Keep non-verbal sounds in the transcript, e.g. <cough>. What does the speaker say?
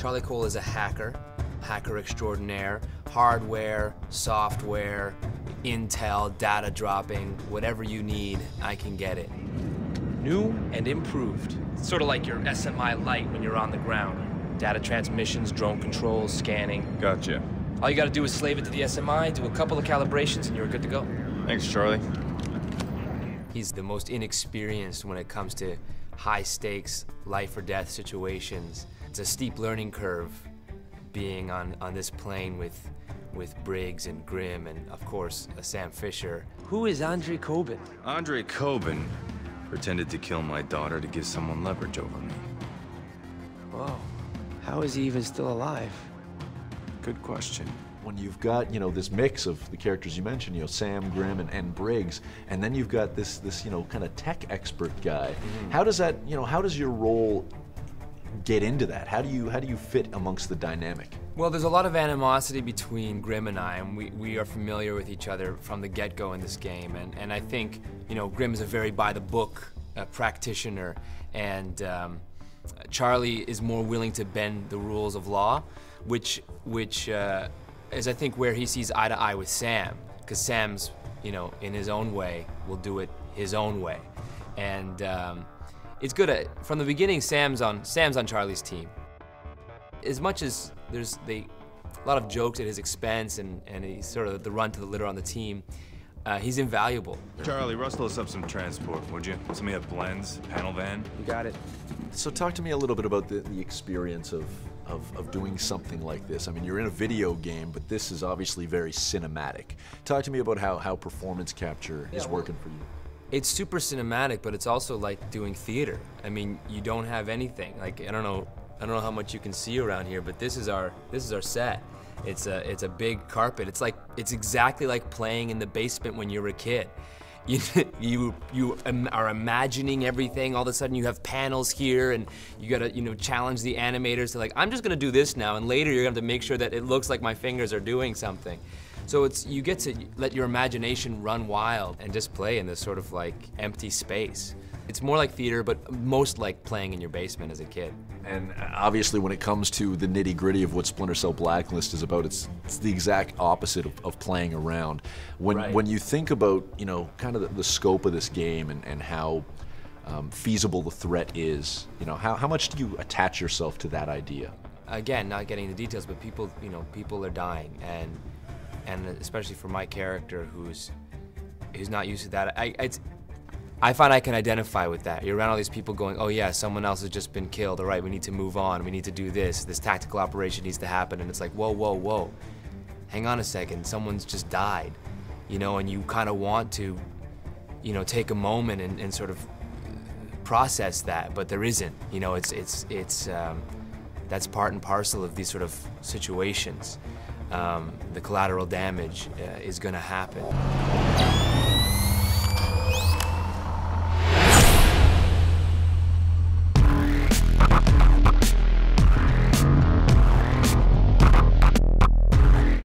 Charlie Cole is a hacker, hacker extraordinaire, hardware, software, intel, data dropping, whatever you need, I can get it. New and improved. It's sort of like your SMI light when you're on the ground. Data transmissions, drone controls, scanning. Gotcha. All you gotta do is slave it to the SMI, do a couple of calibrations, and you're good to go. Thanks, Charlie. He's the most inexperienced when it comes to high stakes, life or death situations. It's a steep learning curve being on, on this plane with, with Briggs and Grim and, of course, uh, Sam Fisher. Who is Andre Kobin? Andre Kobin pretended to kill my daughter to give someone leverage over me. Whoa. How is he even still alive? Good question. When you've got you know this mix of the characters you mentioned, you know Sam Grim and, and Briggs, and then you've got this this you know kind of tech expert guy. How does that you know how does your role get into that? How do you how do you fit amongst the dynamic? Well, there's a lot of animosity between Grim and I, and we, we are familiar with each other from the get-go in this game. And, and I think, you know, Grim is a very by-the-book uh, practitioner, and um, Charlie is more willing to bend the rules of law, which, which uh, is, I think, where he sees eye to eye with Sam, because Sam's, you know, in his own way, will do it his own way. And um, it's good at, from the beginning, Sam's on, Sam's on Charlie's team as much as there's they, a lot of jokes at his expense and, and he's sort of the run to the litter on the team, uh, he's invaluable. Charlie, rustle us up some transport, would you? Somebody have blends, panel van? You got it. So talk to me a little bit about the, the experience of, of of doing something like this. I mean, you're in a video game, but this is obviously very cinematic. Talk to me about how how performance capture is working for you. It's super cinematic, but it's also like doing theater. I mean, you don't have anything. Like I don't know, I don't know how much you can see around here, but this is our this is our set. It's a it's a big carpet. It's like it's exactly like playing in the basement when you were a kid. <laughs> You you you are imagining everything. All of a sudden, you have panels here, and you gotta you know challenge the animators to like I'm just gonna do this now, and later you're gonna have to make sure that it looks like my fingers are doing something. So it's you get to let your imagination run wild and just play in this sort of like empty space. It's more like theater, but most like playing in your basement as a kid. And uh, obviously, when it comes to the nitty gritty of what Splinter Cell Blacklist is about, it's, it's the exact opposite of, of playing around. When Right. when you think about you know kind of the, the scope of this game and, and how um, feasible the threat is, you know how, how much do you attach yourself to that idea? Again, not getting the details, but people, you know, people are dying, and and especially for my character who's who's not used to that, I it's. I find I can identify with that. You're around all these people going, oh yeah, someone else has just been killed. All right, we need to move on. We need to do this. This tactical operation needs to happen. And it's like, whoa, whoa, whoa. Hang on a second. Someone's just died. You know, and you kind of want to, you know, take a moment and, and sort of process that, but there isn't. You know, it's it's it's um, that's part and parcel of these sort of situations. Um, the collateral damage uh, is going to happen.